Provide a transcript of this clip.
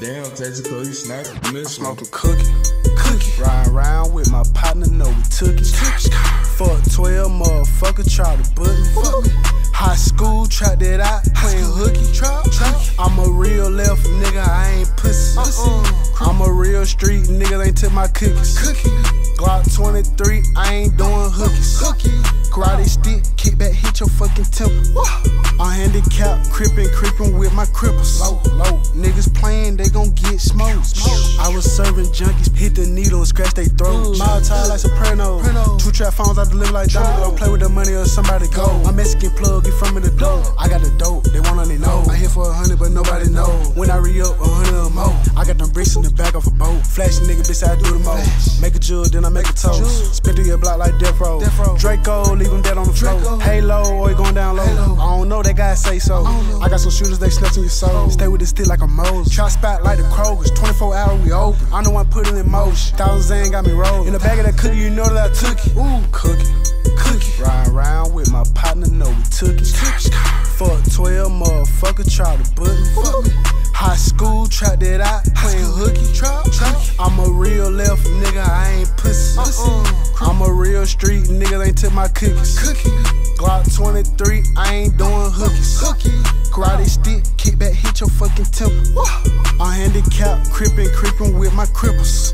Damn, Tactical, you snapping. Miss Smoking cookie, cookie. Riding around with my partner, know we took it. Fuck 12 motherfucker, try to book me. High school, trap that out, playing hooky. I'm a real left nigga, I ain't pussy. Uh-uh. I'm a real street nigga, ain't took my cookies. Glock 23, I ain't doing hookies. Cookie. Karate stick, kick back, hit crippin', crippin' with my cripples. Low, low. Niggas playing, they gon' get smoked. I was serving junkies, hit the needle and scratch they throat. My tie like Soprano. Two trap phones, I deliver like dope. Don't play with the money or somebody go. My Mexican plug, get from me the dope. I got the dope, they want on they know. I hit for a hundred, but nobody know. When I re up, a hundred or more. I got them bricks in the back of a boat. Flash nigga, bitch, I do the most. Make a jewel, then I make a toast. Spin through your block like Death Row. Draco, leave him dead on the floor. Halo, or he going down low. I don't know, that guy say so. Oh, I got some shooters, they snatching your soul. Oh. Stay with the stick like a Mose. Try spot like the Kroger's. 24 hour, we open. I know I put it in motion. Thousand Xan got me rolling. In the bag of that cookie, you know that I took it. Ooh, cookie, cookie. Riding around with my partner, know we took it. Fuck 12 motherfucker, try to book me. High school, trap that out, playing hooky. I'm a real left nigga, I ain't pussy. Uh-uh. I'm a real street nigga, ain't took my cookies. Glock 23, I ain't doing hookies. Karate stick, kick back, hit your fucking temple. I'm handicapped, crippin', crippin' with my cripples.